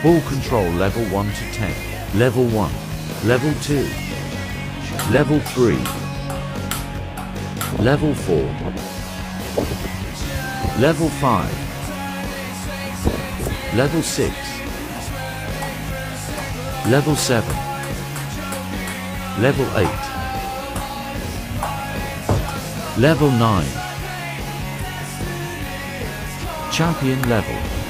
Ball control level 1 to 10. Level 1. Level 2. Level 3. Level 4. Level 5. Level 6. Level 7. Level 8. Level 9. Champion level.